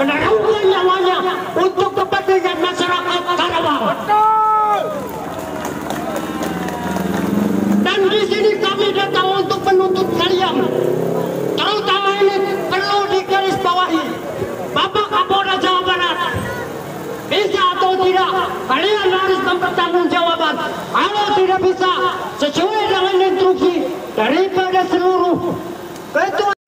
menerangkan nyawanya untuk kepentingan masyarakat Karawang. Betul. kalian harus bertanggung jawaban kalau tidak bisa sesuai dengan instruksi daripada seluruh ketua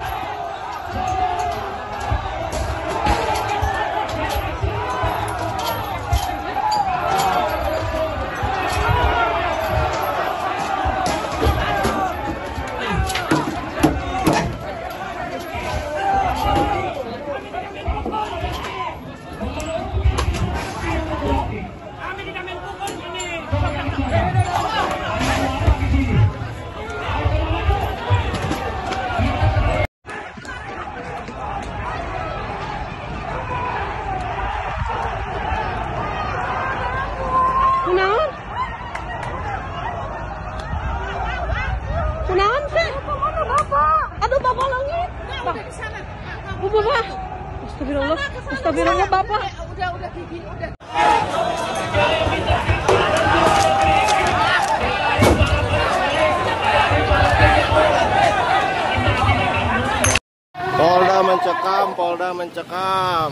sana. Oh bapak. Astagfirullah. Astagfirullah bapak. Udah, udah gigi, udah. Polda mencekam, Polda mencekam.